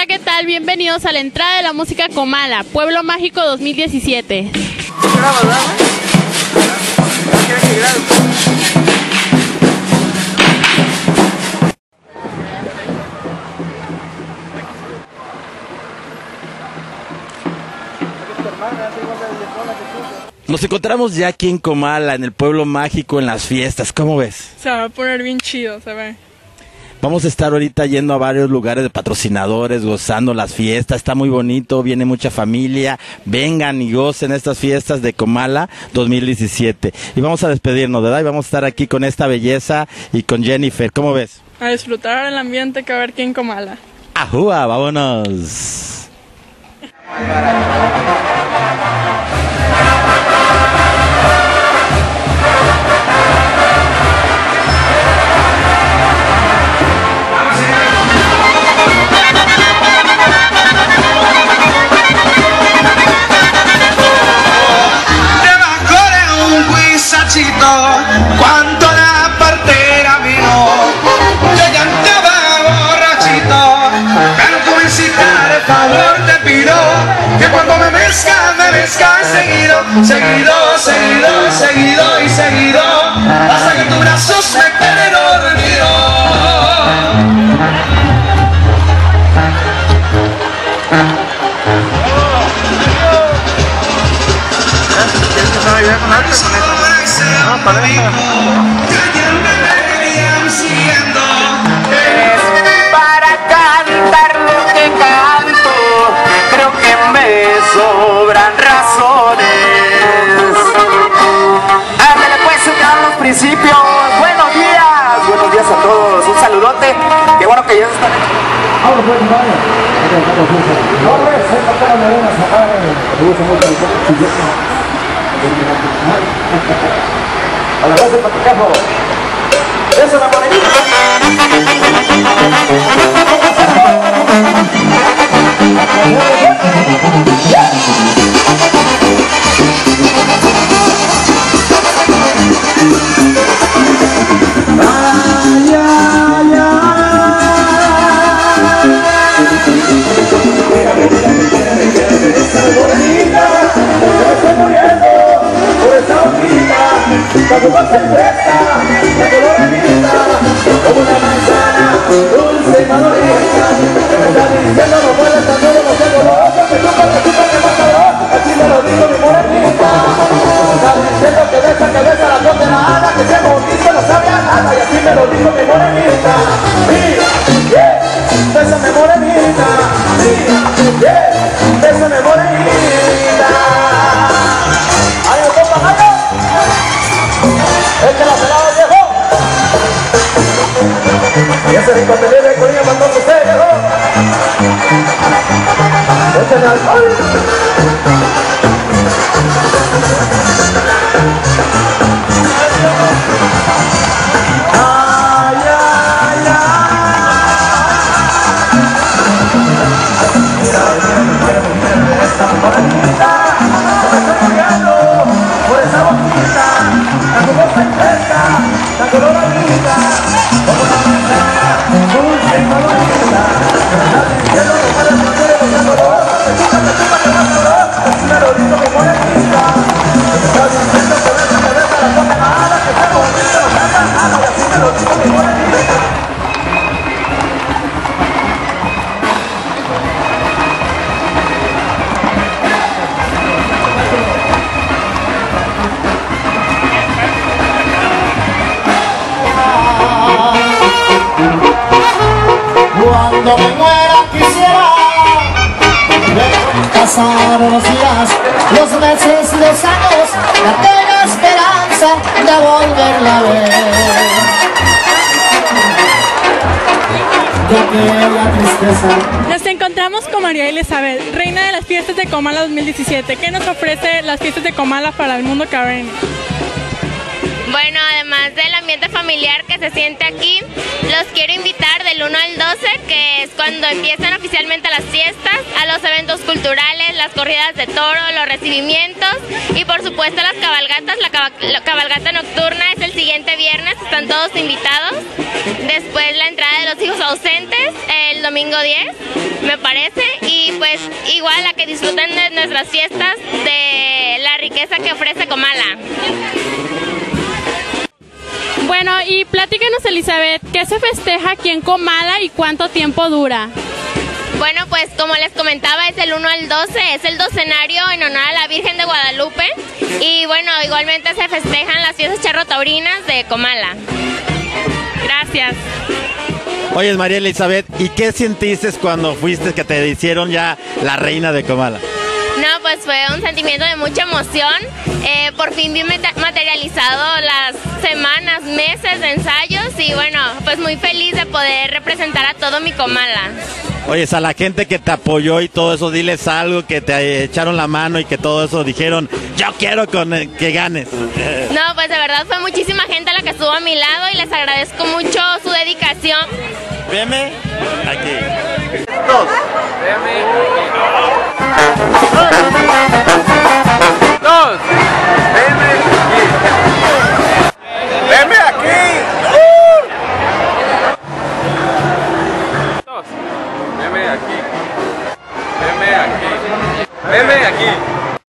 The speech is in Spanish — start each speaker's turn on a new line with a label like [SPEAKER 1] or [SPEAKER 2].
[SPEAKER 1] Hola, ¿qué tal? Bienvenidos a la entrada de la música Comala, Pueblo Mágico 2017.
[SPEAKER 2] Nos encontramos ya aquí en Comala, en el pueblo mágico, en las fiestas. ¿Cómo ves?
[SPEAKER 3] Se va a poner bien chido, se ve.
[SPEAKER 2] Vamos a estar ahorita yendo a varios lugares de patrocinadores, gozando las fiestas. Está muy bonito, viene mucha familia. Vengan y gocen estas fiestas de Comala 2017. Y vamos a despedirnos, ¿verdad? Y vamos a estar aquí con esta belleza y con Jennifer. ¿Cómo ves?
[SPEAKER 3] A disfrutar el ambiente que va a ver aquí en Comala.
[SPEAKER 2] ¡Ajúa! ¡Vámonos!
[SPEAKER 4] Cuando la partera vino, yo ya andaba borrachito, pero tú visitar el favor te pido, que cuando me mezcas, me mezcas seguido, seguido, seguido, seguido y seguido, hasta que tus brazos me queden dormido. Para cantar lo que canto, creo que me sobran razones. Ándale pues, señor, los principios. Buenos días, buenos días a todos. Un saludote. Qué bueno que ya están. Kalau saya seperti kamu. Ya, assalamualaikum. La base para cajo. Eso la morenita. Bésame Y ese rico te viene con ella mandando usted, viejo. Este es el alcohol.
[SPEAKER 5] Cuando me muera quisiera pasar los días, los meses, los años, la tenga esperanza de volverla a ver.
[SPEAKER 3] Nos encontramos con María Elizabeth, reina de las fiestas de Comala 2017. ¿Qué nos ofrece las fiestas de Comala para el mundo cabreno?
[SPEAKER 6] Bueno, además del ambiente familiar que se siente aquí, los quiero invitar del 1 al 12, que es cuando empiezan oficialmente las fiestas, a los eventos culturales, las corridas de toro, los recibimientos y por supuesto las cabalgatas. La, caba- la cabalgata nocturna es el siguiente viernes, están todos invitados. Después la entrada de los hijos ausentes el domingo 10, me parece. Y pues igual a que disfruten de nuestras fiestas, de la riqueza que ofrece Comala.
[SPEAKER 1] Bueno, y platícanos, Elizabeth, ¿qué se festeja aquí en Comala y cuánto tiempo dura?
[SPEAKER 6] Bueno, pues como les comentaba, es el 1 al 12, es el docenario en honor a la Virgen de Guadalupe. Y bueno, igualmente se festejan las fiestas charrotaurinas de Comala.
[SPEAKER 1] Gracias.
[SPEAKER 2] Oye, María Elizabeth, ¿y qué sentiste cuando fuiste que te hicieron ya la reina de Comala?
[SPEAKER 6] No, pues fue un sentimiento de mucha emoción. Eh, por fin vi materializado las semanas, meses de ensayos y bueno, pues muy feliz de poder representar a todo mi Comala.
[SPEAKER 2] Oye, a la gente que te apoyó y todo eso, diles algo, que te echaron la mano y que todo eso dijeron, yo quiero con, que ganes.
[SPEAKER 6] No, pues de verdad fue muchísima gente la que estuvo a mi lado y les agradezco mucho su dedicación.
[SPEAKER 2] Veme aquí.